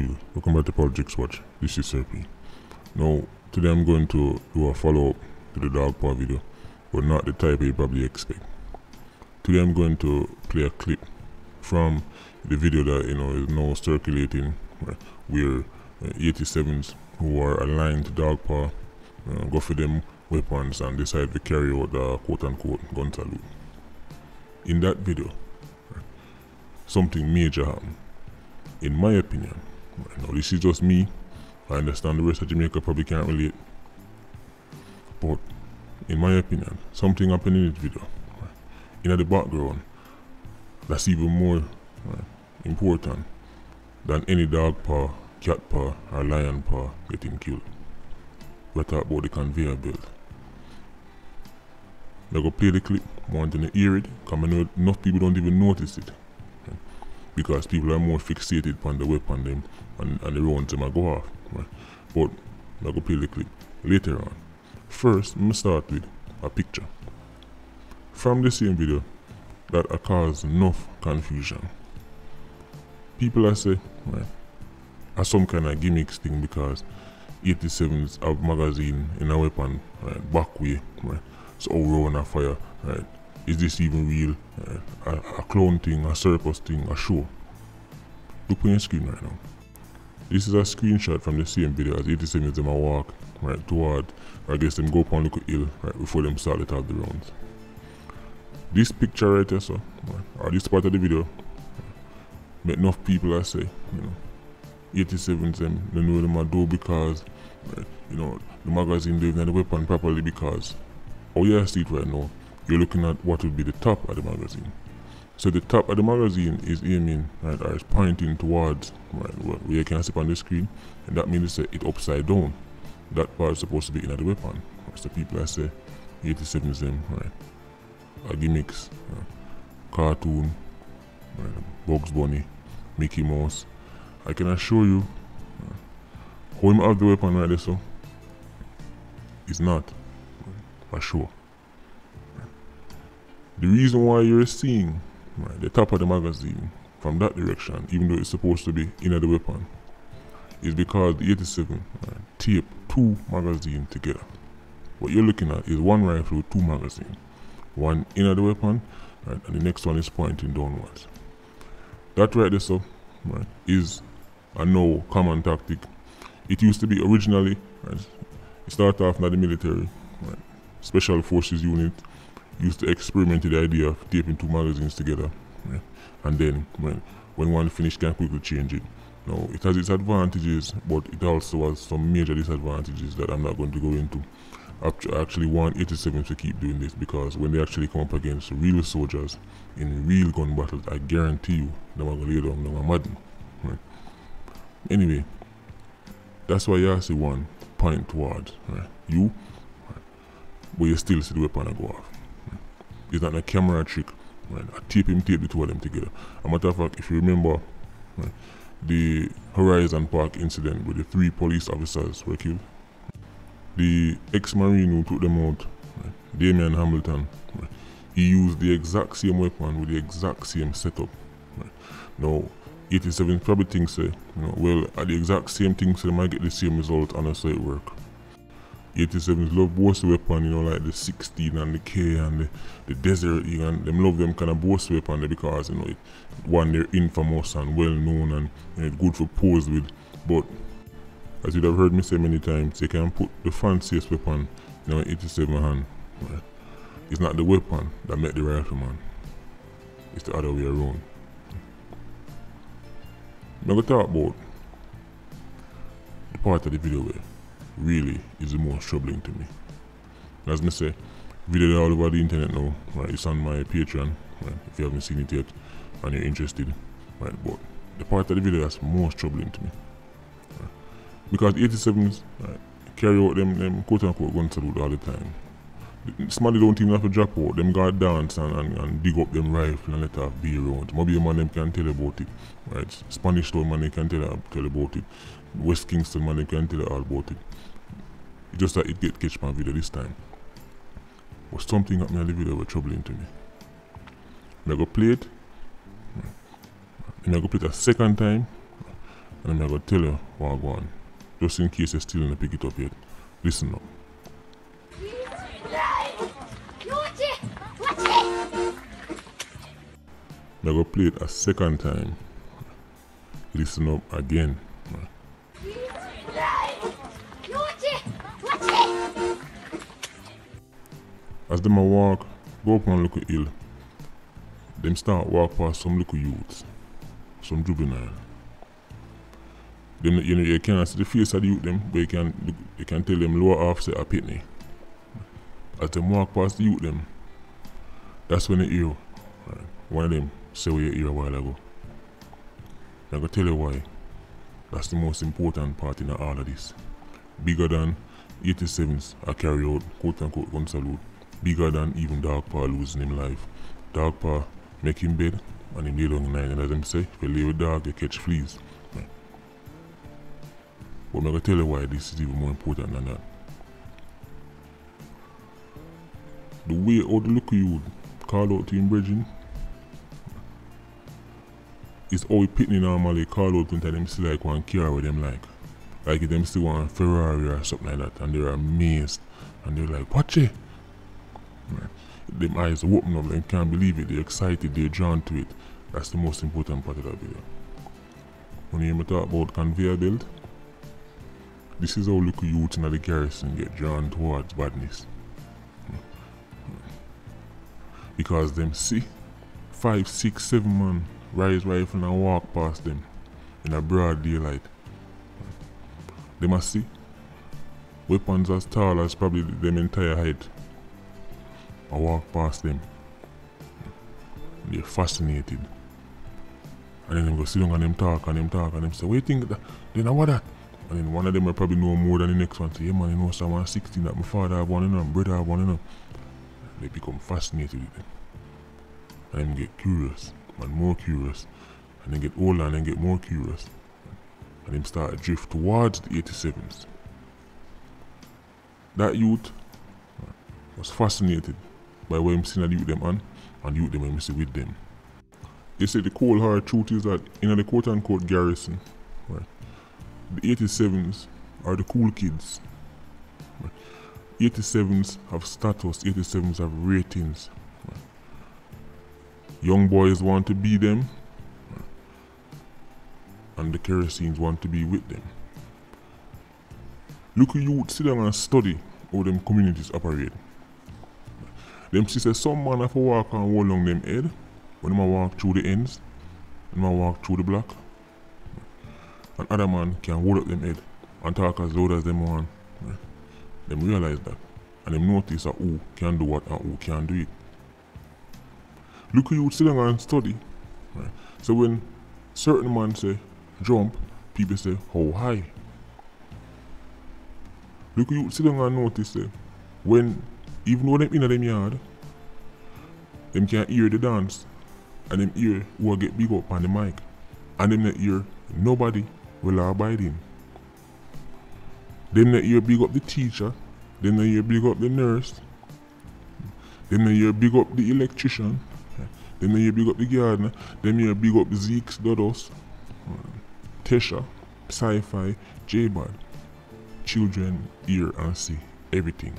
people, welcome back to Politricks Watch. This is Sir P. Now, today I'm going to do a follow up to the dog paw video, but not the type you probably expect. Today I'm going to play a clip from the video that you know is now circulating, uh, where uh, 87s who are aligned to dog paw uh, go for them weapons and decide to carry out the quote unquote gun salute. In that video, something major happened. In my opinion, now this is just me. I understand the rest of Jamaica probably can't relate. But in my opinion, something happened in this video. In the background, that's even more important than any dog paw, cat paw, or lion paw getting killed. We talk about the conveyor belt. I go play the clip, wanting to hear it, because I know enough people don't even notice it. Because people are more fixated on the weapon them and, and the rounds them I go off. Right? But I go play the clip later on. First, I'm start with a picture. From the same video that I cause enough confusion. People are say, right, are some kind of gimmicks thing because 87s have magazine in a weapon, right, back way, right, so over a fire, right, is this even real? Right? A, a clone thing, a circus thing, a show? Look on your screen right now. This is a screenshot from the same video as 87 them a walk right toward I guess them go up on look hill right before them start to the rounds. This picture right here so right, or this part of the video make enough people I say, you know, 87 them they know them a do because right, you know the magazine doing the weapon properly because oh yeah I see it right now. You're looking at what would be the top of the magazine. So the top of the magazine is aiming right, or is pointing towards right, where you can see on the screen, and that means it's it upside down. That part is supposed to be in the weapon. That's the people I say 87 is them, right? A gimmicks, uh, cartoon, right, Bugs Bunny, Mickey Mouse. I can assure you, uh, how have the weapon right there, so it's not, for sure. The reason why you're seeing right, the top of the magazine from that direction, even though it's supposed to be in the weapon, is because the 87 right, tape two magazines together. What you're looking at is one rifle with two magazines, one in the weapon, right, and the next one is pointing downwards. That right there, so right, is a no common tactic. It used to be originally, right, it started off in the military, right, special forces unit, used to experiment the idea of taping two magazines together. Right? And then when when one finished can quickly change it. Now it has its advantages but it also has some major disadvantages that I'm not going to go into. I actually want 87 to keep doing this because when they actually come up against real soldiers in real gun battles, I guarantee you they're going to lay down them mad. Right? Anyway, that's why you see one point towards right? you, but you still see the weapon go off. It's not a camera trick. Right? I tape him tape the two of them together. A matter of fact, if you remember right, the Horizon Park incident where the three police officers were killed, the ex-marine who took them out, right, Hamilton, right, he used the exact same weapon with the exact same setup. Right. Now, 87 probably thinks, say, you know, well, at the exact same thing, so they might get the same result that's how it work. 87s love boss weapon, you know, like the 16 and the K and the, the Desert Eagle, and them love them kind of boss weapon because, you know, it, one, they're infamous and well known and you know, good for pose with. But, as you'd have heard me say many times, they can put the fanciest weapon in you know, 87 hand. Right? It's not the weapon that met the rifleman, it's the other way around. I'm going to talk about the part of the video where really is the most troubling to me. As me say, video all over the internet now, right? It's on my Patreon, right? If you haven't seen it yet and you're interested, right? But the part of the video that's most troubling to me, right? Because 87s, right, carry out them, them quote unquote gun salute all the time. Somebody don't even have to drop out, them got dance and, and, and dig up them rifle and let off be around. Maybe a man them can tell about it, right? Spanish Town man they can tell, tell about it. West Kingston man they can tell all about it. Just that it get catch my video this time. But something happened in the video was troubling to me. I go play it. And I go play it a second time. And I'm gonna tell you what I go on. Just in case you're still the pick it up yet. Listen up. I'm gonna play it a second time. Listen up again. As them a walk, go up one little hill. Them start walk past some little youths, some juvenile. Them, you know, you cannot see the face of the youth them, but you can, you can tell them lower off officer a pitney. As them walk past the youth them, that's when they hear right, one of them say what you hear a while ago. I'm gonna tell you why. That's the most important part in all of this. Bigger than 87s I carry out quote unquote gun salute. Bigger than even Dark Pa losing him life. Dark Pa make him bed and him lay down in night and as them say, if you lay with dog you catch fleas. But I'm gonna tell you why this is even more important than that. The way all the look you call out to him is how Pitney normally call out into them still like one car with them like. Like if them still want Ferrari or something like that and they're amazed and they're like, watch it. Them eyes open up, they can't believe it, they're excited, they're drawn to it. That's the most important part of that video. When you talk about conveyor belt, this is how little youths in the garrison get drawn towards badness. Because them see five, six, seven man rise rifle and I walk past them in a broad daylight. They must see weapons as tall as probably them entire height. I walk past them. They're fascinated. And then them go sit down and them talk and them talk and them say, what you think that? They know what that? And then one of them will probably know more than the next one. Say, yeah man, you know someone 16 that my father have one, you know, brother have one, you know. They become fascinated with them. And them get curious and more curious. And then get older and then get more curious. And them start to drift towards the 87s. That youth was fascinated by what him seen the youth them on and youth them him see with them. They say the cold hard truth is that in the quote unquote garrison, right, the 87s are the cool kids. Right. 87s have status, 87s have ratings. Young boys want to be them, and the kerosene want to be with them. Look you sit down and study how them communities operate. Them see say some man have to walk and hold along them head when them walk through the ends, when them walk through the block. And other man can hold up them head and talk as loud as them want. Them realize that. And them notice that who can do what and who can do it. Look you sit down and study. Right? So when certain man say jump, people say how high. Look you sit down and notice say when even though them in them yard, them can hear the dance and them hear who will get big up on the mic. And them not hear nobody will abide in. Them not hear big up the teacher, them not hear big up the nurse, them not hear big up the electrician, them you big up the gardener, them hear big up Zeke Dudus, Tesha, Sci-Fi, J-Bad. Children hear and see everything.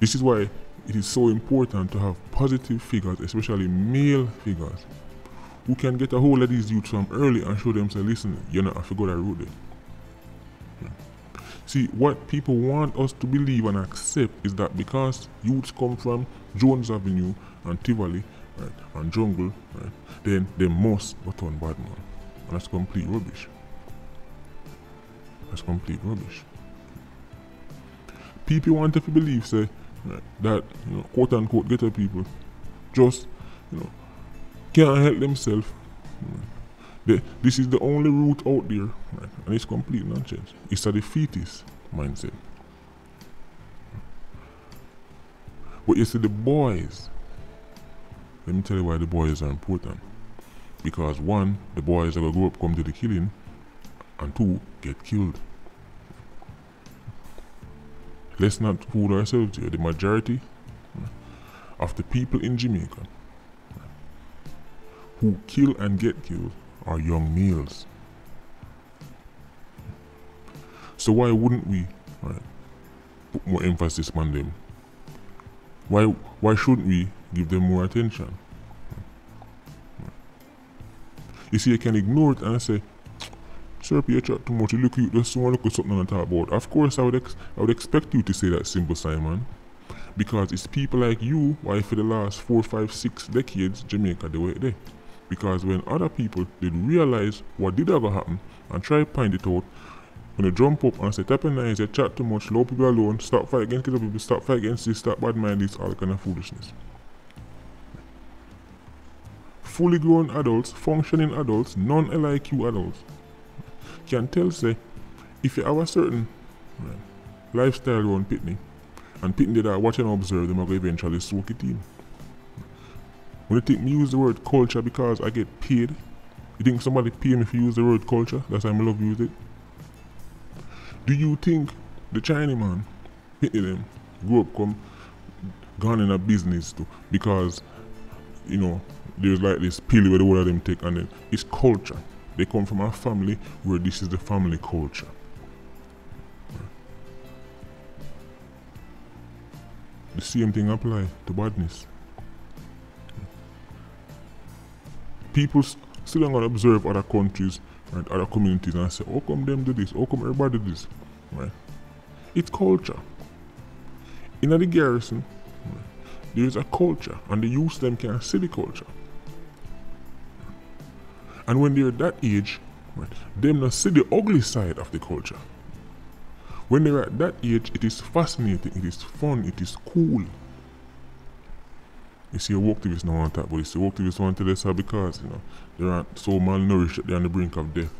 This is why it is so important to have positive figures, especially male figures, who can get a hold of these youths from early and show them, say, listen, you're not to go that there. See, what people want us to believe and accept is that because youths come from Jones Avenue and Tivoli right, and Jungle, right, then they must go turn bad man. And that's complete rubbish. That's complete rubbish. People want to believe, say, right, that you know, quote unquote ghetto people just you know can't help themselves. Right. this is the only route out there, right? and it's complete nonsense. It's a defeatist mindset. But you see, the boys. Let me tell you why the boys are important. Because one, the boys are gonna grow up, come to the killing, and two, get killed. Let's not fool ourselves here. The majority of the people in Jamaica who kill and get killed are young males. So why wouldn't we right, put more emphasis on them? Why why shouldn't we give them more attention? You see, you can ignore it and say, Sir, you chat too much. You look, you just want to look something to talk about. Of course, I would, I would expect you to say that, simple Simon. Because it's people like you why for the last four, five, six decades, Jamaica the way is. Because when other people did realize what did ever happen and try to find it out, when you jump up and say, tap and nice, you chat too much, low people alone, stop fight against other people, stop fight against this, stop bad mind this, all kind of foolishness. Fully grown adults, functioning adults, non-LIQ adults, can tell say, if you have a certain right, lifestyle around Pitney, and Pitney that watch and observe, them are eventually soak it in. When you think me use the word culture because I get paid, you think somebody pay me if you use the word culture? That's why I love use it. Do you think the Chinese man, Pitney them, grew up come, gone in a business too, because, you know, there's like this pill where the word of them take and it's culture. They come from a family where this is the family culture. The same thing apply to badness. People still gonna observe other countries and other communities and say, how come them do this? How come everybody do this? Right? It's culture. In the garrison, right, there is a culture and the youth them can see the culture. And when they're that age, right, them not see the ugly side of the culture. When they're at that age, it is fascinating, it is fun, it is cool. You see, a work activists don't want that, but you see, work activists want to this because, you know, they aren't so malnourished that they're on the brink of death.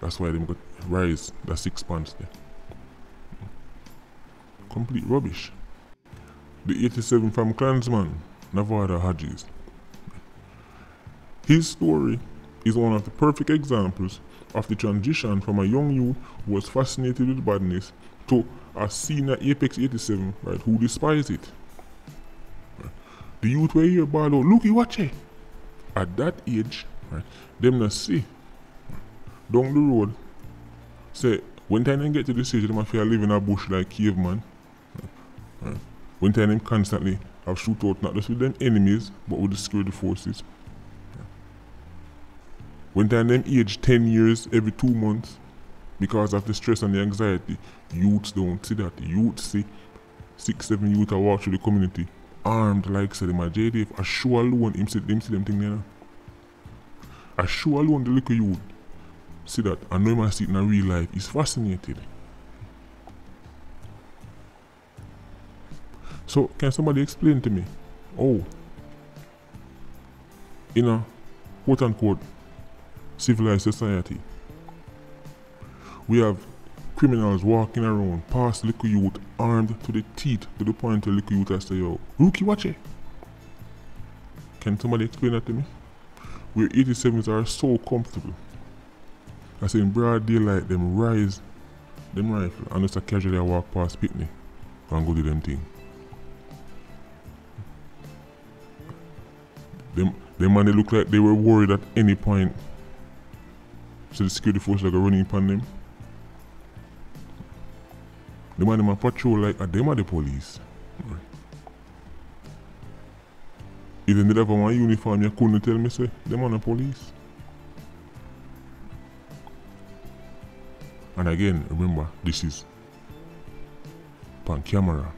That's why they got rise the six months there. Complete rubbish. The 87 from Klansman, Nevada Hodges. His story is one of the perfect examples of the transition from a young youth who was fascinated with badness to a senior Apex 87, right, who despised it. The youth were here ball out, look, you watch it. At that age, right, them not see. Down the road, say, when time them get to the stage, them feel live in a bush like caveman. Right. When time them constantly have shoot out not just with them enemies, but with the security forces. When time them age 10 years every two months, because of the stress and the anxiety, youths don't see that. Youths see six, seven youth are walk through the community armed like say my JDF. A show alone, him see, him see them thing there. A show alone, the little youth see that. I know him see it in a real life. He's fascinated. So, can somebody explain to me? Oh, in a quote unquote civilized society. We have criminals walking around past little youth armed to the teeth to the point where little youth has say, yo, rookie watch it. Can somebody explain that to me? Where 87s are so comfortable. I say in broad daylight them rise them rifle and just casually walk past Pitney and go do them thing. Them, them man they look like they were worried at any point so the security force like a running upon them. The man them patrol like a them are the police. Right. If they have one uniform, you couldn't tell me say them are the police. And again, remember, this is on camera.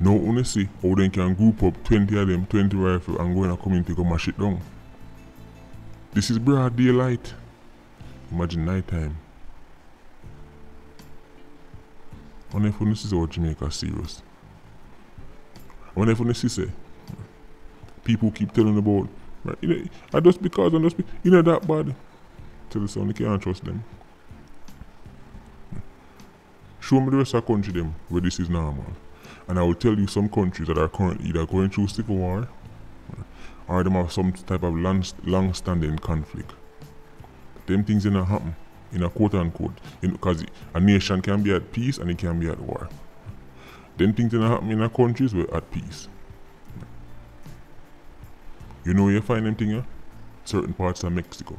Now only see how they can group up 20 of them, 20 rifle and go in a community go mash it down. This is broad daylight. Imagine nighttime. Only if you see how Jamaica serious. Only if you see say, people keep telling about, right, you know, I just because I just, be, you know that bad. Tell the son you can't trust them. Show me the rest of the country them where this is normal. And I will tell you some countries that are currently either going through civil war or them have some type of long, standing conflict. Them things don't happen in a quote unquote because a nation can be at peace and it can be at war. Then things don't happen in a countries were at peace. You know where you find them things, yeah? certain parts of Mexico.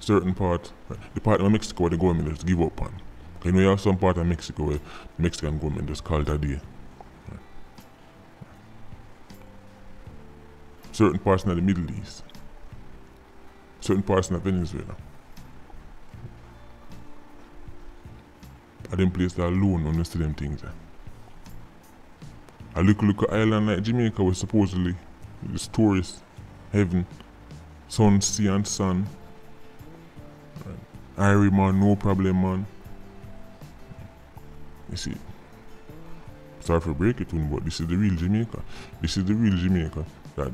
Certain part, the part of Mexico where the government just give up on. You know you have some part of Mexico where the Mexican government just called a day. Certain parts in the Middle East. Certain parts in Venezuela. I didn't place that alone on the them things. Eh? A little look at island like Jamaica was supposedly this tourist heaven, sun, sea and sun. Right. Irie man, no problem man. You see, sorry for breaking it, but this is the real Jamaica. This is the real Jamaica that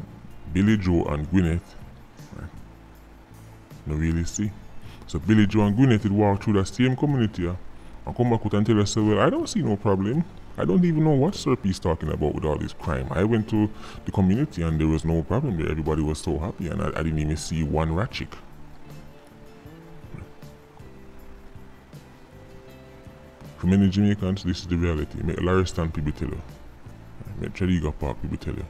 Billy Joe and Gwyneth right, no really see. So Billy Joe and Gwyneth would walk through that same community yeah, and come back and tell us, well, I don't see no problem. I don't even know what Sir is talking about with all this crime. I went to the community and there was no problem there. Everybody was so happy and I, I didn't even see one rat chick. For many Jamaicans, this is the reality. Make Larry Lariston people tell you. Make Tredegar Park people tell you.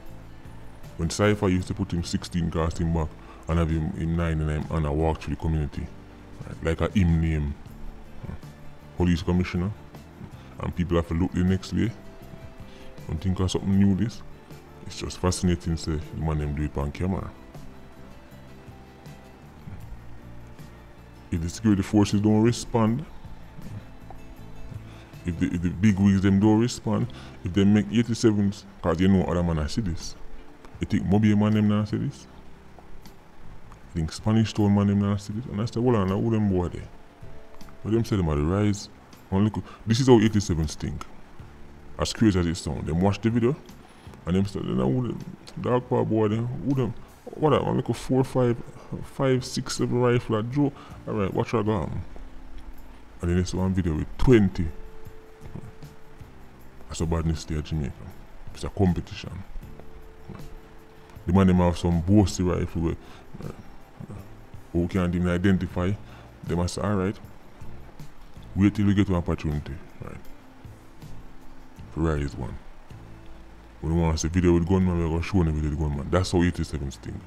When Cypher used to put him 16 cast him back and have him in 9 and, and I walk through the community. Right? Like a him name. Police commissioner and people have to look the next day and think of something new this. It's just fascinating to see the man them do it on camera. If the security forces don't respond, if the, if the big wigs them don't respond, if they make 87s, cause you know other man I see this. You think Mobay man them not see this? You think Spanish Town man them see this? And I said, well, I know who them boy there. But them say them are the rise look, this is how 87 stink. As crazy as it sounds. Them watch the video and them start, then who them, dark power boy, them, who them, what look a 4, 5, 5, 6, 7 rifle at Joe. Alright, watch her go on. And then this one video with 20. That's a badness there, Jamaica. It's a competition. The man them have some bossy rifle where, who can't even identify. them as say, alright, Wait till we get an opportunity, right? Ferrari is one. When we want to see video with gunman, we're going to show them video with gunman. That's how 87 sting.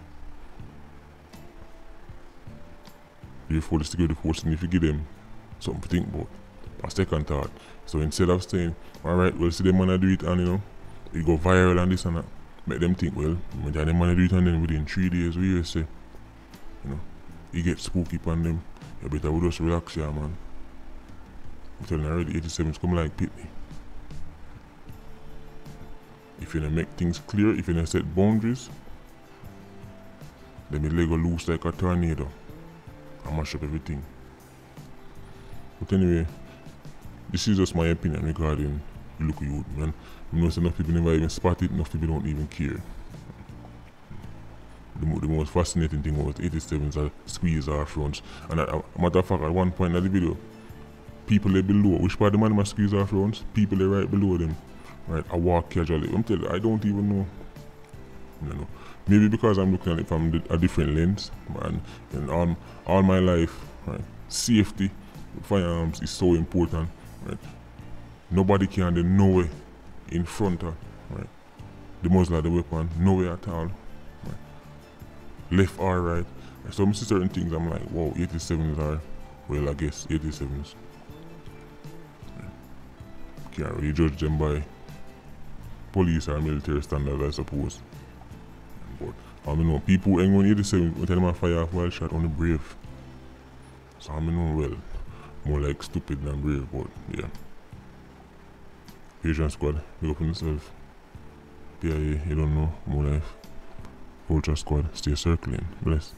Therefore, the security force, if you give them something to think about, a second thought. So instead of saying, alright, we'll see them man do it and you know, it go viral and this and that, make them think, well, majority man do it and then within three days, we say, you know, you get spooky upon them, you better just relax, yeah, man. I'm telling you already, 87 is coming like Pitney. If you don't make things clear, if you don't set boundaries, then the leg will loose like a tornado and mash up everything. But anyway, this is just my opinion regarding look youth, man. You know, enough people never even spot it, enough people don't even care. The, the most fascinating thing was 87s are squeeze our fronts. And a matter of fact, at one point in the video, people there below, which part of the man must squeeze our rounds, people there right below them. Right, I walk casually. I'm telling you, I don't even know. You know. Maybe because I'm looking at it from a different lens, man. And all, all my life, right, safety, firearms is so important, right. Nobody can do nowhere in front of, right, the muzzle of the weapon, nowhere at all. Left or right. So I see certain things, I'm like, wow, 87s are, well, I guess 87s can't really judge them by police or military standards, I suppose. But I mean, know people to say when tell them I fire off wild shot on the brave. So I mean, know well, more like stupid than brave, but yeah. Asian squad, big up on yourself. PIA, you don't know, more life. Vulture and stay circling. Bless.